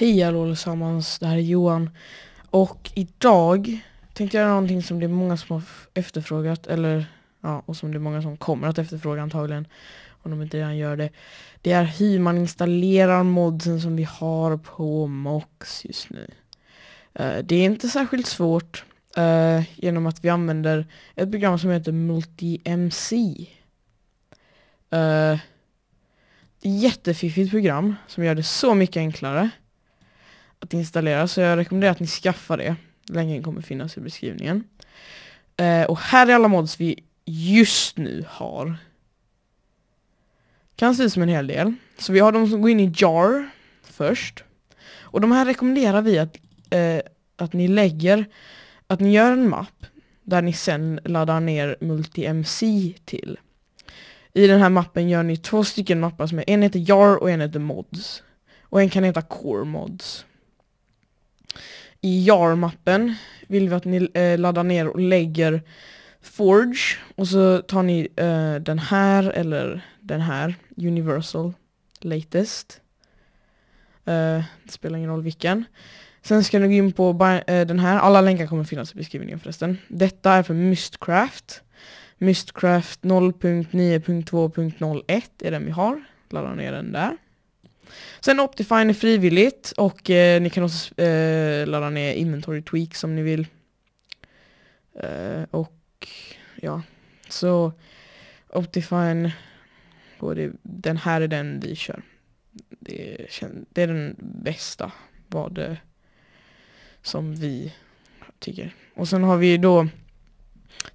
Hej hallå allesammans, det här är Johan och idag tänkte jag göra någonting som det är många som har efterfrågat eller ja, och som det är många som kommer att efterfråga antagligen om de inte redan gör det. Det är hur man installerar modsen som vi har på Mox just nu. Uh, det är inte särskilt svårt uh, genom att vi använder ett program som heter MultiMC. Uh, eh, jättefiffigt program som gör det så mycket enklare att installera så jag rekommenderar att ni skaffar det. Länken kommer finnas i beskrivningen. Eh, och här är alla mods vi just nu har. Kan se ut som en hel del. Så vi har de som går in i jar först. Och de här rekommenderar vi att, eh, att ni lägger, att ni gör en mapp där ni sen laddar ner MultiMC till. I den här mappen gör ni två stycken mappar som är, en heter jar och en heter mods. Och en kan heta core mods. I jar-mappen vill vi att ni eh, laddar ner och lägger Forge och så tar ni eh, den här eller den här Universal Latest. Eh, det spelar ingen roll vilken. Sen ska ni gå in på eh, den här, alla länkar kommer finnas i beskrivningen förresten. Detta är för Mystcraft. Mystcraft 0.9.2.01 är den vi har. Ladda ner den där. Sen Optifine är frivilligt och eh, ni kan också eh, ladda ner Inventory Tweak om ni vill. Eh, och ja, så Optifine, och det, den här är den vi kör. Det, det är den bästa vad det, som vi tycker. Och sen har vi då,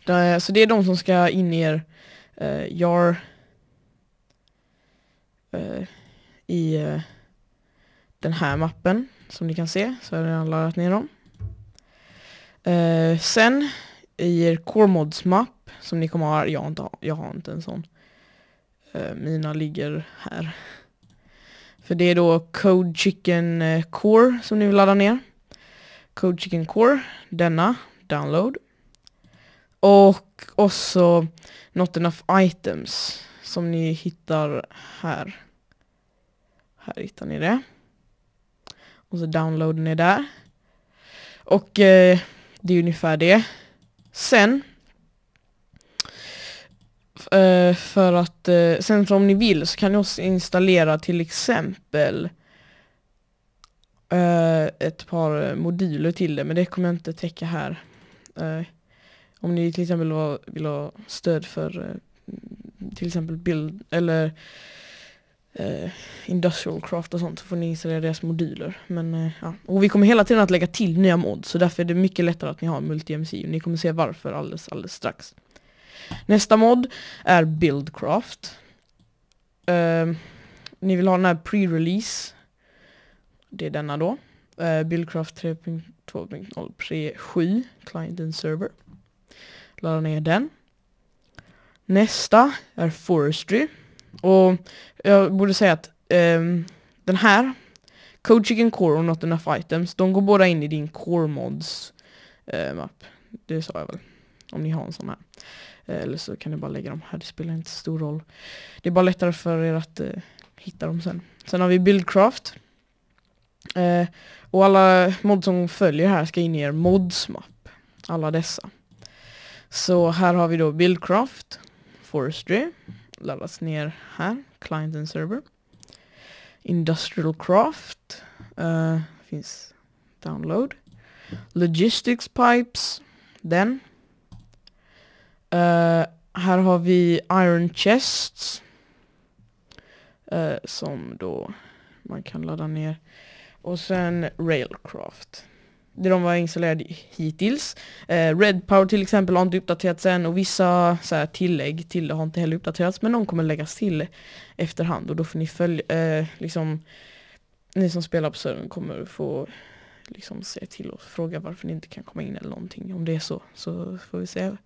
där, så det är de som ska in i er eh, jar eh, i eh, den här mappen som ni kan se så har jag redan laddat ner dem. Uh, sen i er Core Mods mapp som ni kommer ha, jag har inte, jag har inte en sån. Uh, mina ligger här. För det är då Code Chicken Core som ni vill ladda ner. Code Chicken Core, denna, download. Och också Not Enough Items som ni hittar här. Här hittar ni det. Och så downloadar ni där. Och eh, det är ungefär det. Sen eh, för att eh, sen om ni vill så kan ni också installera till exempel eh, ett par moduler till det men det kommer jag inte täcka här. Eh, om ni till exempel vill ha stöd för eh, till exempel bild eller eh, Industrial Craft och sånt så får ni installera deras moduler. Men, eh, ja. Och vi kommer hela tiden att lägga till nya mods så därför är det mycket lättare att ni har multi-MC och ni kommer se varför alldeles, alldeles strax. Nästa mod är Buildcraft. Eh, ni vill ha den här pre-release. Det är denna då. Eh, Buildcraft 3.2.0 pre-7 Client and Server. Ladda ner den. Nästa är Forestry. Och jag borde säga att um, den här, Code Chicken Core och Not Enough Items, de går båda in i din Core Mods eh, uh, mapp. Det sa jag väl, om ni har en sån här. Uh, eller så kan ni bara lägga dem här, det spelar inte stor roll. Det är bara lättare för er att uh, hitta dem sen. Sen har vi Buildcraft. och alla mods som följer här ska in i er Mods-mapp. Alla dessa. Så här har vi då Buildcraft, Forestry, laddas ner här, Client and Server. Industrial Craft uh, finns download. Logistics Pipes, den. Uh, här har vi Iron Chests uh, som då man kan ladda ner. Och sen Railcraft det de var installerade hittills. Eh, Red Power till exempel har inte uppdaterats än och vissa så här, tillägg till det har inte heller uppdaterats men de kommer läggas till efterhand och då får ni följa, eh, liksom, ni som spelar på servern kommer få liksom se till och fråga varför ni inte kan komma in eller någonting. Om det är så, så får vi se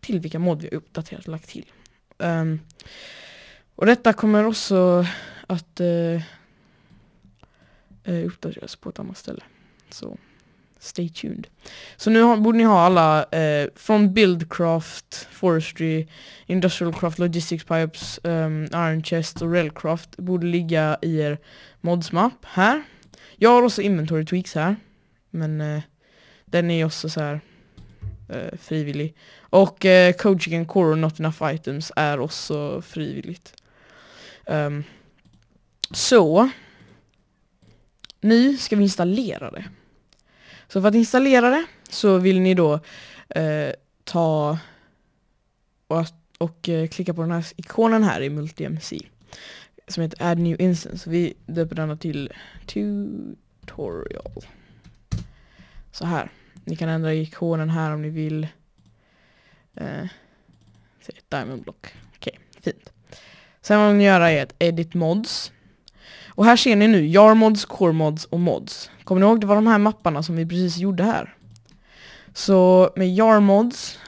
till vilka mod vi har uppdaterat och lagt till. Um, och detta kommer också att uh, uppdateras på ett annat ställe. Så Stay tuned. Så nu har, borde ni ha alla eh, från Buildcraft, Forestry, Industrial Craft, Logistics Pipes, um, Iron Chest och Railcraft borde ligga i er modsmapp här. Jag har också inventory tweaks här. Men eh, den är också så här eh, frivillig. Och eh, coaching and core not enough items är också frivilligt. Um, så nu ska vi installera det. Så för att installera det så vill ni då eh, ta och, och eh, klicka på den här ikonen här i MultiMC som heter Add New Instance. Vi döper denna till Tutorial. Så här. Ni kan ändra ikonen här om ni vill. Eh, Diamond Block. Okej, okay, fint. Sen vad ni göra är att Edit Mods. Och här ser ni nu jar mods, core mods och mods. Kommer ni ihåg det var de här mapparna som vi precis gjorde här? Så med jar mods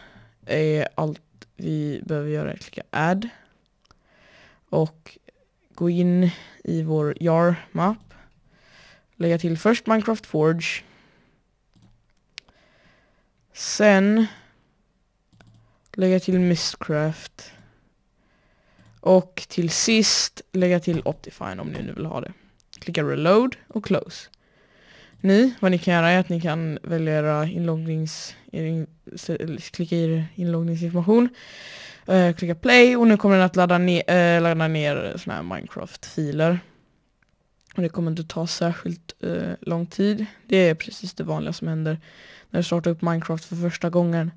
är allt vi behöver göra att klicka add och gå in i vår jar map lägga till först Minecraft Forge sen lägga till Mistcraft och till sist lägga till Optifine om ni nu vill ha det. Klicka reload och close. Nu, vad ni kan göra är att ni kan välja era inloggnings, klicka i inloggningsinformation, eh, klicka play och nu kommer den att ladda ner, eh, ladda ner såna här Minecraft-filer. Och det kommer inte ta särskilt eh, lång tid. Det är precis det vanliga som händer när du startar upp Minecraft för första gången.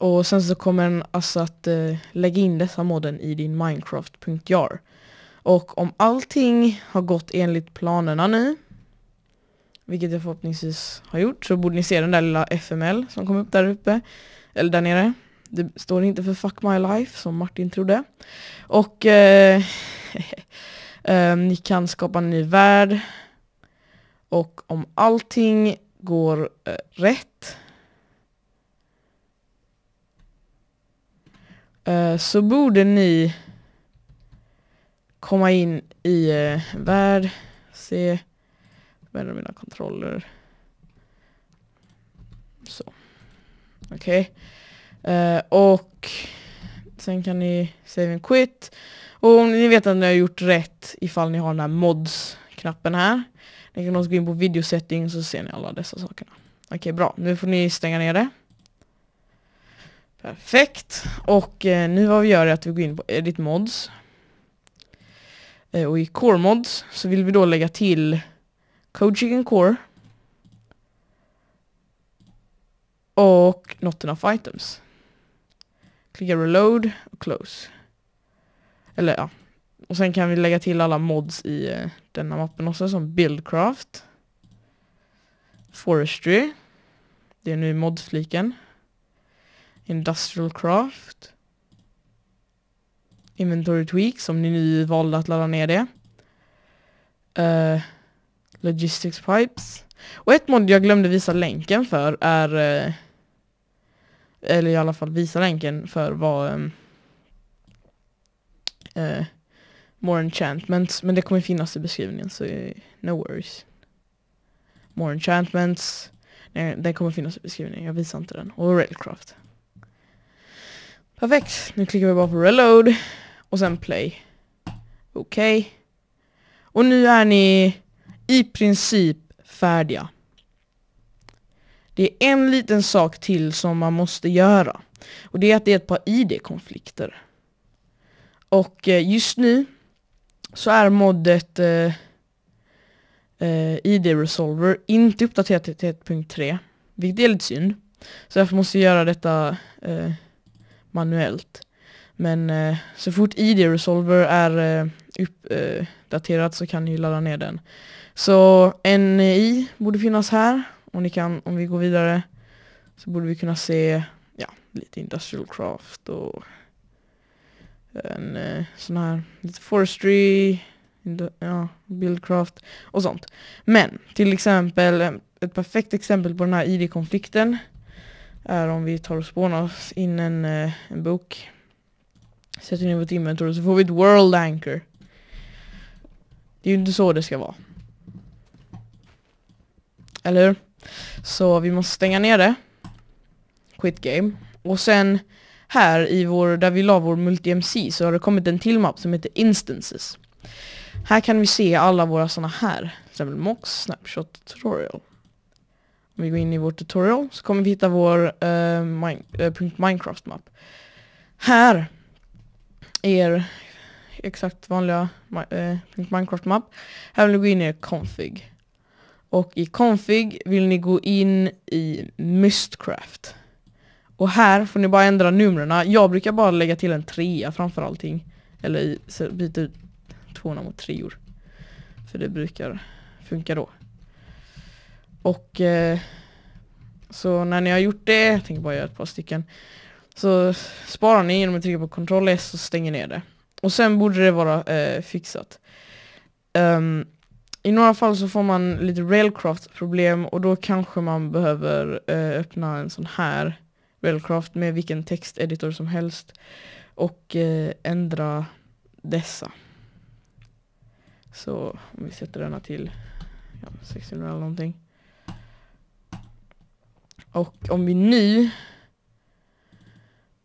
Och sen så kommer den alltså att eh, lägga in dessa modden i din Minecraft.jar. Och om allting har gått enligt planerna nu, vilket jag förhoppningsvis har gjort, så borde ni se den där lilla FML som kom upp där uppe, eller där nere. Det står inte för Fuck My Life som Martin trodde. Och eh, eh, ni kan skapa en ny värld. Och om allting går eh, rätt Eh, så borde ni komma in i eh, värld, se, med mina kontroller. Så. Okej. Okay. Uh, eh, och sen kan ni save and quit. Och om ni vet att ni har gjort rätt ifall ni har den här mods-knappen här. Ni kan också gå in på video settings så ser ni alla dessa sakerna. Okej, okay, bra. Nu får ni stänga ner det. Perfekt. Och eh, nu vad vi gör är att vi går in på Edit Mods. Eh, och i Core Mods så vill vi då lägga till Code Chicken Core. Och Not Enough Items. Klicka Reload och Close. Eller ja. Och sen kan vi lägga till alla mods i eh, denna mappen också som Buildcraft. Forestry. Det är nu i modsfliken. Industrial Craft. Inventory Tweaks om ni nu valde att ladda ner det. Uh, Logistics Pipes. Och ett mod jag glömde visa länken för är eh, eller i alla fall visa länken för var um, ehm, uh, eh, More Enchantments, men det kommer finnas i beskrivningen så eh, no worries. More Enchantments, nej, den kommer finnas i beskrivningen, jag visar inte den. Och Railcraft. Perfekt, nu klickar vi bara på reload och sen play. Okej. Okay. Och nu är ni i princip färdiga. Det är en liten sak till som man måste göra. Och det är att det är ett par ID-konflikter. Och eh, just nu så är moddet eh, eh, ID Resolver inte uppdaterat till 1.3. Vilket är lite synd. Så därför måste jag göra detta eh, manuellt. Men eh, så fort ID Resolver är eh, uppdaterat så kan ni ladda ner den. Så NI borde finnas här. och ni kan, om vi går vidare så borde vi kunna se ja, lite Industrial Craft och en eh, sån här lite Forestry, ja, Buildcraft och sånt. Men till exempel, eh, ett perfekt exempel på den här ID-konflikten är om vi tar och spånar oss in en, eh, en bok. Sätter in vårt inventory så får vi ett world anchor. Det är ju inte så det ska vara. Eller hur? Så vi måste stänga ner det. Quit game. Och sen här i vår, där vi la vår multi-MC så har det kommit en till mapp som heter instances. Här kan vi se alla våra såna här Till exempel Mox Snapshot Tutorial. Om vi går in i vår tutorial så kommer vi hitta vår uh, min uh, Minecraft map. Här är exakt vanliga uh, Minecraft map. Här vill ni gå in i config. Och i config vill ni gå in i Mystcraft. Och här får ni bara ändra numren. Jag brukar bara lägga till en trea framför allting. Eller byta ut tvåorna mot treor. För det brukar funka då. Och eh, så när ni har gjort det, jag tänker bara göra ett par stycken. Så sparar ni genom att trycka på Ctrl S och stänger ner det. Och sen borde det vara eh, fixat. Um, i några fall så får man lite Railcraft problem och då kanske man behöver eh, öppna en sån här Railcraft med vilken texteditor som helst och eh, ändra dessa. Så om vi sätter denna till ja, 600 eller någonting. Och om vi nu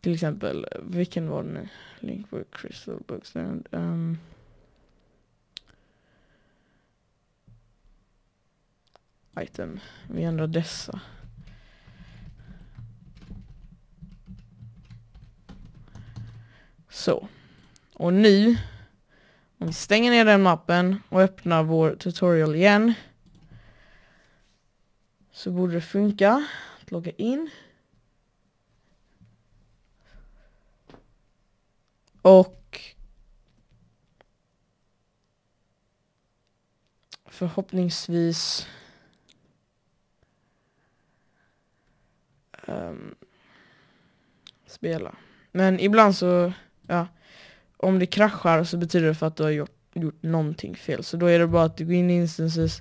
till exempel, vilken var det nu? Linkbook, Crystal Books, um, item. Vi ändrar dessa. Så. Och nu, om vi stänger ner den mappen och öppnar vår tutorial igen så borde det funka att logga in. Och förhoppningsvis um, spela. Men ibland så, ja, om det kraschar så betyder det för att du har gjort, gjort någonting fel. Så då är det bara att gå in i instances.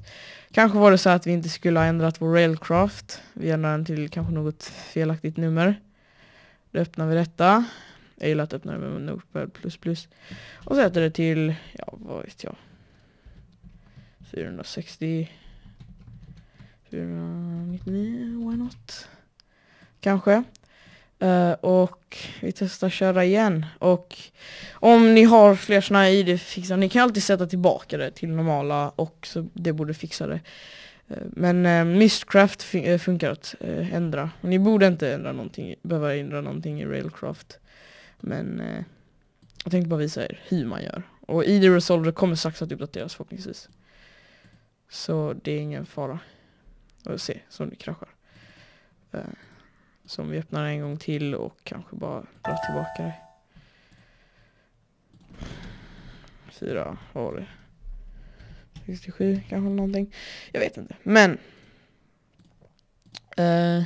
Kanske var det så att vi inte skulle ha ändrat vår railcraft. Vi ändrar den till kanske något felaktigt nummer. Då öppnar vi detta. Jag gillar att öppna det med Notepad++. Och sätter det till, ja vad vet jag. 460 499, why not? Kanske. Uh, och vi testar köra igen. Och om ni har fler sådana här id-fixar, ni kan alltid sätta tillbaka det till normala och så det borde fixa det. Uh, men uh, Mistcraft fun funkar att ändra. Och ni borde inte ändra någonting, behöva ändra någonting i Railcraft. Men jag tänkte bara visa er hur man gör. Och ID Resolver kommer strax att uppdateras förhoppningsvis. Så det är ingen fara. Och se, som det kraschar. Som vi öppnar en gång till och kanske bara drar tillbaka det. Fyra, vad var det? 67 kanske någonting. Jag vet inte. Men. Eh,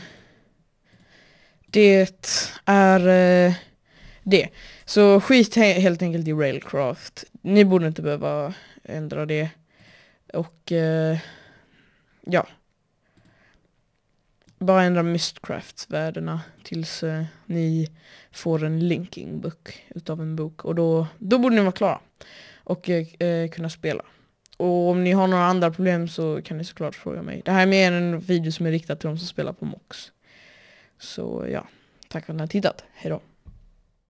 det är eh, det. Så skit helt enkelt i Railcraft. Ni borde inte behöva ändra det. Och eh, ja bara ändra Mistcraft-värdena tills eh, ni får en linking book utav en bok. Och då, då borde ni vara klara och eh, eh, kunna spela. Och om ni har några andra problem så kan ni såklart fråga mig. Det här är mer en video som är riktad till de som spelar på MOX. Så ja, tack för att ni har tittat. Hejdå.